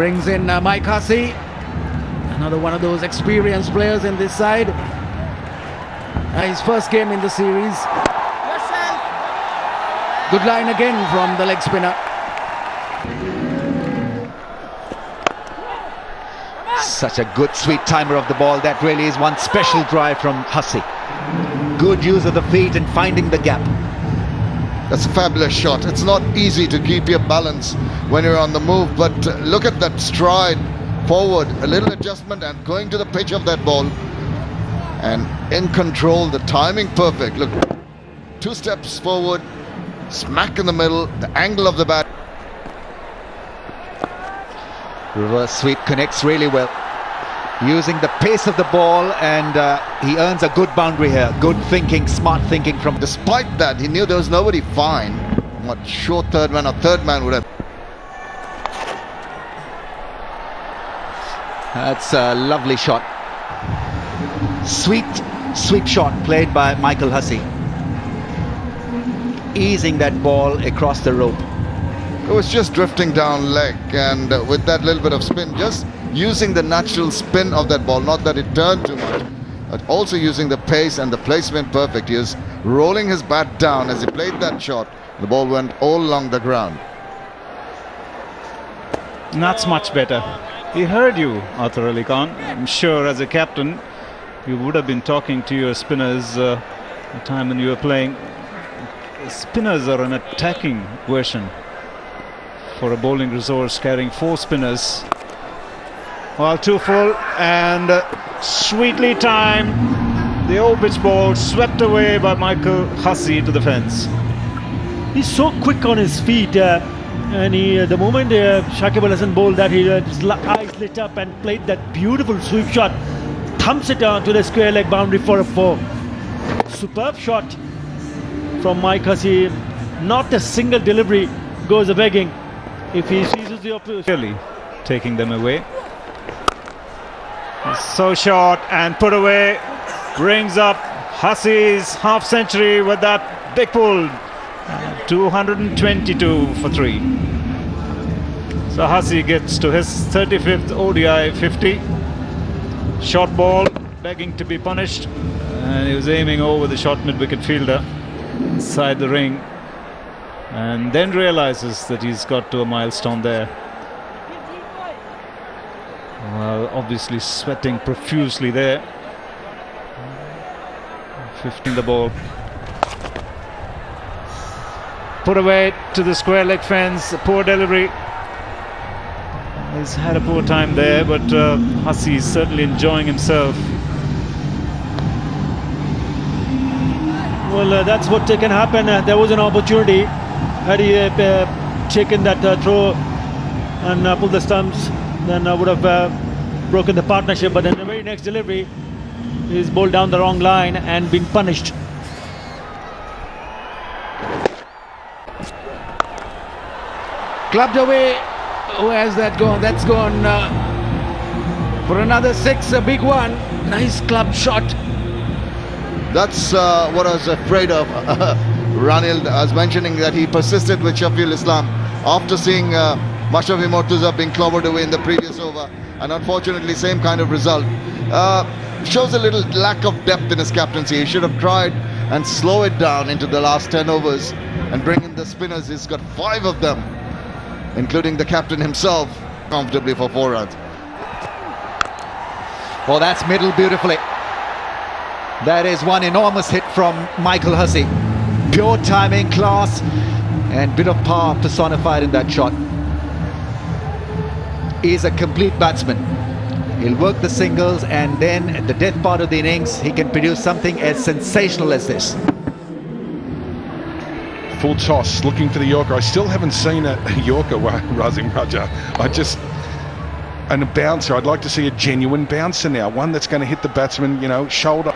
brings in uh, Mike Hussey, another one of those experienced players in this side. Uh, his first game in the series. Good line again from the leg spinner. Such a good sweet timer of the ball. That really is one special drive from Hussey. Good use of the feet and finding the gap. That's a fabulous shot. It's not easy to keep your balance when you're on the move, but uh, look at that stride forward, a little adjustment and going to the pitch of that ball. And in control, the timing perfect. Look, two steps forward, smack in the middle, the angle of the bat. Reverse sweep connects really well. Using the pace of the ball and uh, he earns a good boundary here. Good thinking, smart thinking from... Despite that, he knew there was nobody fine. What short third man or third man would have... That's a lovely shot. Sweet, sweet shot played by Michael Hussey. Easing that ball across the rope. It was just drifting down leg and uh, with that little bit of spin, just using the natural spin of that ball, not that it turned too much, but also using the pace and the placement perfect. He was rolling his bat down as he played that shot. The ball went all along the ground. That's much better. He heard you, Athar Ali Khan. I'm sure as a captain, you would have been talking to your spinners uh, the time when you were playing. Spinners are an attacking version for a bowling resource carrying four spinners. Well, two full and uh, sweetly timed. The old pitch ball swept away by Michael Hussey to the fence. He's so quick on his feet. Uh, and he, uh, the moment uh, Shakib Al Hasan bowled that, he, uh, his eyes lit up and played that beautiful sweep shot. Thumps it down to the square leg boundary for a four. Superb shot from Mike Hussey. Not a single delivery goes a begging if he seizes the opportunity. taking them away. So short and put away. Brings up Hussey's half century with that big pull. Uh, 222 for three. So Hussey gets to his 35th ODI 50. Short ball, begging to be punished. And he was aiming over the short mid-wicket fielder inside the ring. And then realizes that he's got to a milestone there. Well, obviously sweating profusely there. 15 the ball. Put away to the square leg fence. Poor delivery. He's had a poor time there, but uh, is certainly enjoying himself. Well, uh, that's what can happen. Uh, there was an opportunity. Had he uh, uh taken that uh, throw and uh, pulled the stumps, then I would have broken the partnership. But in the very next delivery, he's bowled down the wrong line and been punished. Clubbed away. Who has that gone? That's gone uh, for another six, a big one. Nice club shot. That's uh, what I was afraid of. Ranil was mentioning that he persisted with Shafiul Islam after seeing uh, Mashrafe Mortaza being clobbered away in the previous over. And unfortunately, same kind of result. Uh, shows a little lack of depth in his captaincy. He should have tried and slow it down into the last 10 overs and bring in the spinners. He's got five of them, including the captain himself, comfortably for four runs. Well, that's middle beautifully. That is one enormous hit from Michael Hussey. Pure timing, class, and bit of power personified in that shot. He's a complete batsman. He'll work the singles and then at the death part of the innings, he can produce something as sensational as this. Full toss, looking for the Yorker. I still haven't seen a Yorker, Wasim Raja. I just, and a bouncer. I'd like to see a genuine bouncer now, one that's going to hit the batsman, you know, shoulder.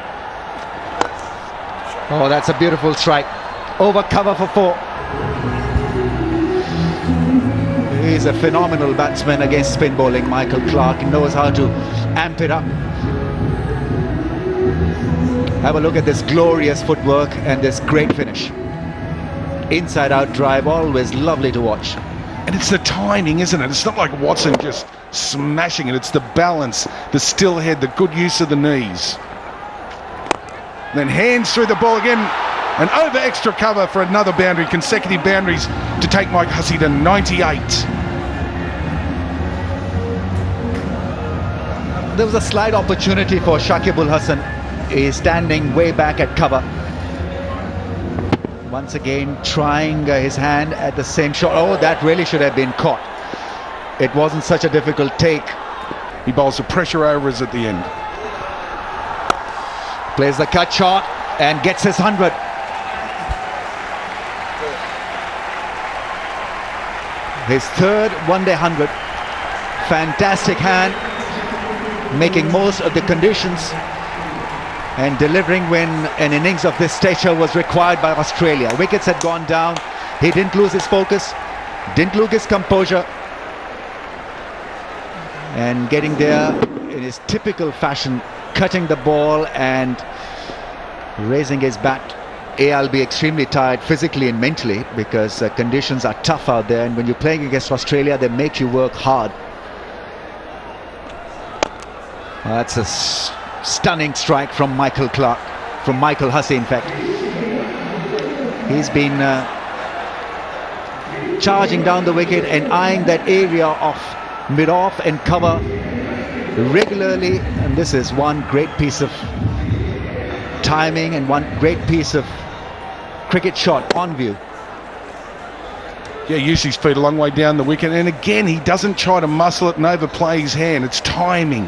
Oh, that's a beautiful strike. Over cover for four. He's a phenomenal batsman against spin bowling, Michael Clarke. He knows how to amp it up. Have a look at this glorious footwork and this great finish. Inside out drive, always lovely to watch. And it's the timing, isn't it? It's not like Watson just smashing it. It's the balance, the still head, the good use of the knees. Then hands through the ball again. And over extra cover for another boundary, consecutive boundaries to take Mike Hussey to 98. There was a slight opportunity for Shakib Al Hasan. He's standing way back at cover. Once again, trying uh, his hand at the same shot. Oh, that really should have been caught. It wasn't such a difficult take. He bowls the pressure overs at the end. Plays the cut shot and gets his 100. His third one-day 100. Fantastic hand, making most of the conditions and delivering when an innings of this stature was required by Australia. Wickets had gone down. He didn't lose his focus, didn't lose his composure. And getting there in his typical fashion, cutting the ball and raising his bat. I'll be extremely tired physically and mentally because uh, conditions are tough out there and when you're playing against Australia they make you work hard. Well, that's a stunning strike from Michael Clarke, from Michael Hussey in fact. He's been uh, charging down the wicket and eyeing that area of mid-off and cover regularly and this is one great piece of timing and one great piece of cricket shot on view. Yeah, his feet a long way down the wicket, and again, he doesn't try to muscle it and overplay his hand. It's timing.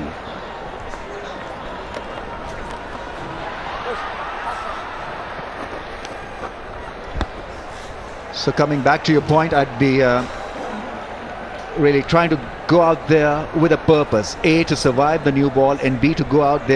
So coming back to your point, I'd be uh, really trying to go out there with a purpose. A, to survive the new ball, and B, to go out there